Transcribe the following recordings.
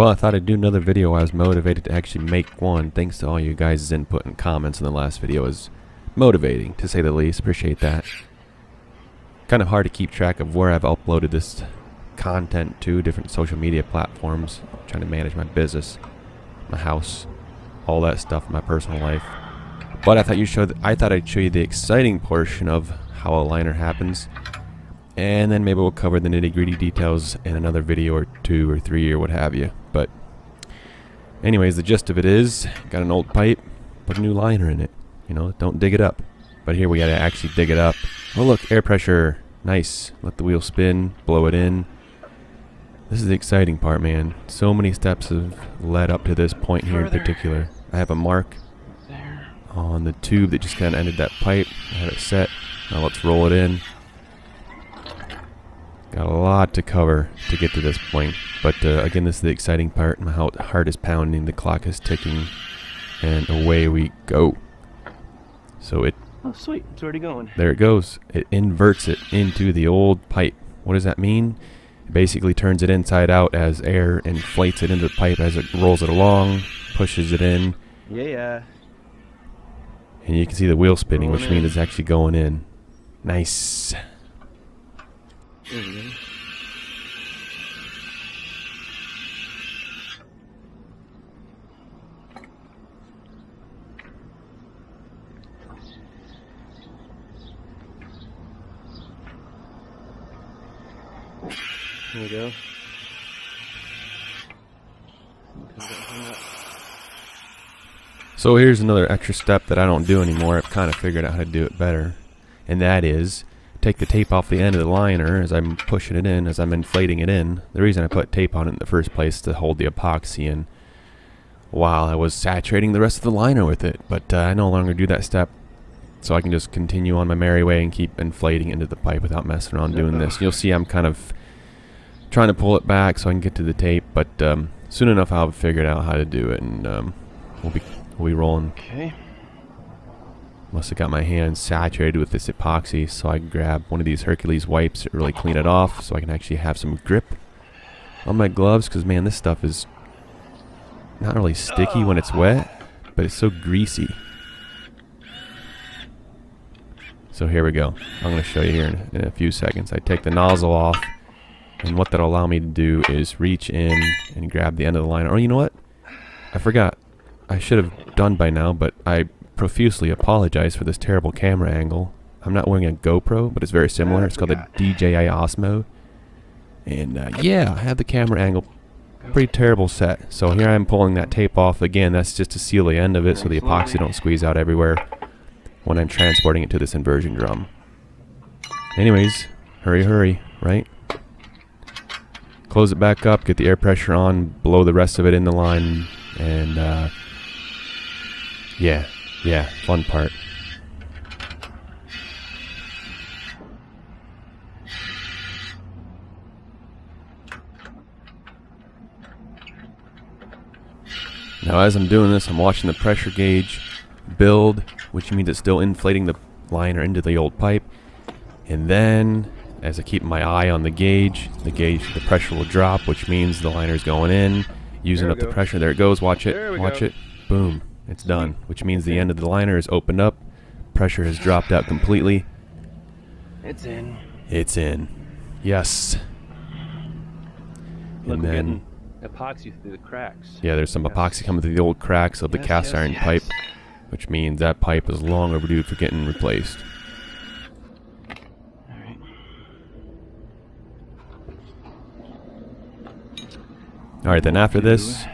Well, I thought I'd do another video. I was motivated to actually make one. Thanks to all you guys' input and comments in the last video. Was motivating, to say the least. Appreciate that. Kind of hard to keep track of where I've uploaded this content to, different social media platforms. trying to manage my business, my house, all that stuff, my personal life. But I thought you showed. I thought I'd show you the exciting portion of how a liner happens and then maybe we'll cover the nitty gritty details in another video or two or three or what have you. But anyways, the gist of it is, got an old pipe, put a new liner in it. You know, don't dig it up. But here we gotta actually dig it up. Oh look, air pressure, nice. Let the wheel spin, blow it in. This is the exciting part, man. So many steps have led up to this point here in particular. I have a mark on the tube that just kind of ended that pipe. I have it set. Now let's roll it in. Got a lot to cover to get to this point. But uh, again, this is the exciting part. My heart is pounding, the clock is ticking, and away we go. So it... Oh, sweet. It's already going. There it goes. It inverts it into the old pipe. What does that mean? It basically turns it inside out as air inflates it into the pipe as it rolls it along, pushes it in. Yeah, yeah. And you can see the wheel spinning, which means it's actually going in. Nice. Mm-hmm. There. There we go. So here's another extra step that I don't do anymore. I've kind of figured out how to do it better. And that is take the tape off the end of the liner as I'm pushing it in, as I'm inflating it in. The reason I put tape on it in the first place to hold the epoxy in while I was saturating the rest of the liner with it. But uh, I no longer do that step, so I can just continue on my merry way and keep inflating into the pipe without messing around doing this. You'll see I'm kind of trying to pull it back so I can get to the tape, but um, soon enough I'll have figured out how to do it, and um, we'll be we'll be rolling. Okay. Must have got my hands saturated with this epoxy so I can grab one of these Hercules wipes to really clean it off so I can actually have some grip on my gloves because man this stuff is not really sticky when it's wet but it's so greasy. So here we go. I'm going to show you here in, in a few seconds. I take the nozzle off and what that'll allow me to do is reach in and grab the end of the line. Or you know what? I forgot. I should have done by now, but I profusely apologize for this terrible camera angle. I'm not wearing a GoPro, but it's very similar. It's called the DJI Osmo. And uh, yeah, I have the camera angle pretty terrible set. So here I am pulling that tape off again. That's just to seal the end of it so the epoxy don't squeeze out everywhere when I'm transporting it to this inversion drum. Anyways, hurry, hurry, right? Close it back up, get the air pressure on, blow the rest of it in the line, and uh, yeah, yeah, fun part. Now as I'm doing this, I'm watching the pressure gauge build, which means it's still inflating the liner into the old pipe. And then, as I keep my eye on the gauge, the gauge, the pressure will drop, which means the liner is going in, using up go. the pressure. There it goes. Watch it. Watch go. it. Boom. It's done, which means the end of the liner is opened up. Pressure has dropped out completely. It's in. It's in. Yes. Look, and then epoxy through the cracks. Yeah, there's some yes. epoxy coming through the old cracks of the yes, cast yes, iron pipe, which means that pipe is long overdue for getting replaced. Alright. All right, then after this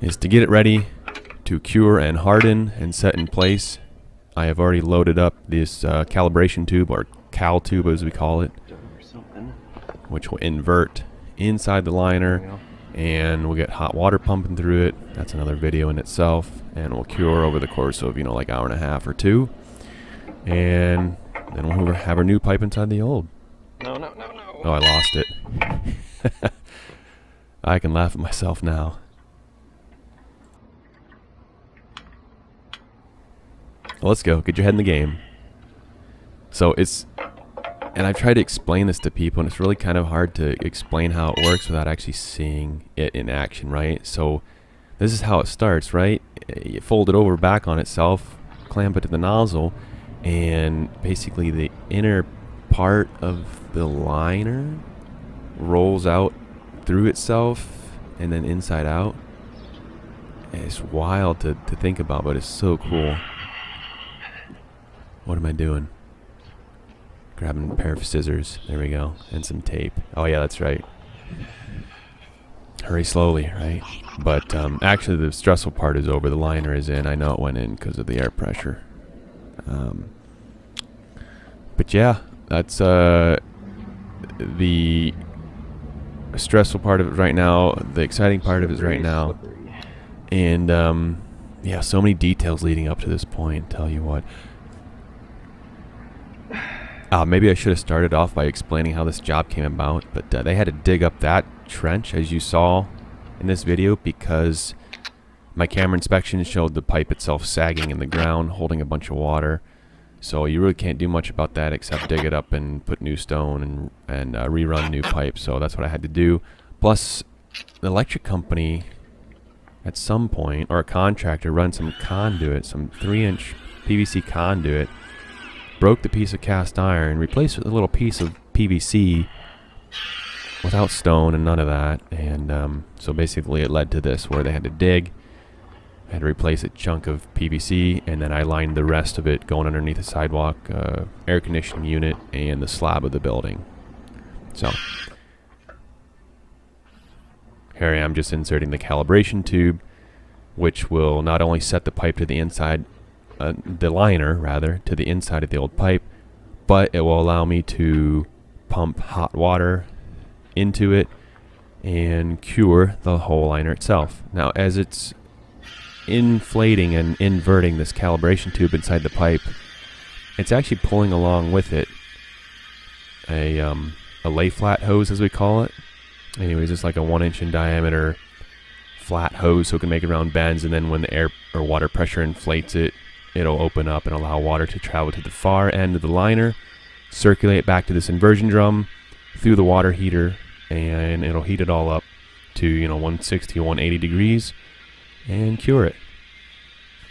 is to get it ready to cure and harden and set in place. I have already loaded up this uh, calibration tube, or cal tube as we call it, which will invert inside the liner and we'll get hot water pumping through it. That's another video in itself. And we'll cure over the course of, you know, like hour and a half or two. And then we'll have our new pipe inside the old. No, no, no, no. Oh, I lost it. I can laugh at myself now. Let's go. Get your head in the game. So it's and I've tried to explain this to people, and it's really kind of hard to explain how it works without actually seeing it in action, right? So this is how it starts, right? You fold it over back on itself, clamp it to the nozzle, and basically the inner part of the liner rolls out through itself and then inside out. It's wild to, to think about, but it's so cool. What am I doing? Grabbing a pair of scissors. There we go. And some tape. Oh, yeah, that's right. Hurry slowly, right? But um, actually, the stressful part is over. The liner is in. I know it went in because of the air pressure. Um, but yeah, that's uh, the stressful part of it right now. The exciting part of it right now. And um, yeah, so many details leading up to this point. Tell you what. Uh, maybe I should have started off by explaining how this job came about, but uh, they had to dig up that trench, as you saw in this video, because my camera inspection showed the pipe itself sagging in the ground, holding a bunch of water. So you really can't do much about that except dig it up and put new stone and and uh, rerun new pipe. So that's what I had to do. Plus, the electric company at some point, or a contractor, run some conduit, some three-inch PVC conduit, broke the piece of cast iron, replaced it with a little piece of PVC without stone and none of that. And um, so basically, it led to this, where they had to dig. I had to replace a chunk of PVC, and then I lined the rest of it going underneath the sidewalk, uh, air conditioning unit, and the slab of the building. So here I am just inserting the calibration tube, which will not only set the pipe to the inside, uh, the liner rather, to the inside of the old pipe, but it will allow me to pump hot water into it and cure the whole liner itself. Now, as it's inflating and inverting this calibration tube inside the pipe, it's actually pulling along with it a um, a lay flat hose, as we call it. Anyways, it's like a one inch in diameter flat hose, so it can make around bends, and then when the air or water pressure inflates it, it'll open up and allow water to travel to the far end of the liner, circulate back to this inversion drum through the water heater, and it'll heat it all up to you know 160 180 degrees and cure it.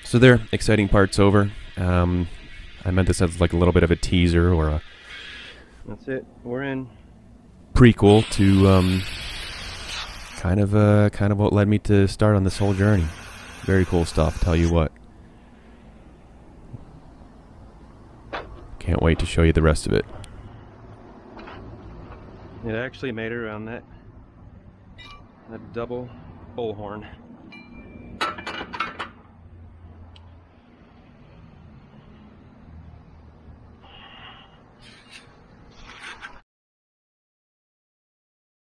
So there, exciting part's over. Um, I meant this as like a little bit of a teaser or a That's it. We're in. prequel to um, kind of uh, kind of what led me to start on this whole journey. Very cool stuff. Tell you what. Can't wait to show you the rest of it. It actually made it around that that double bullhorn.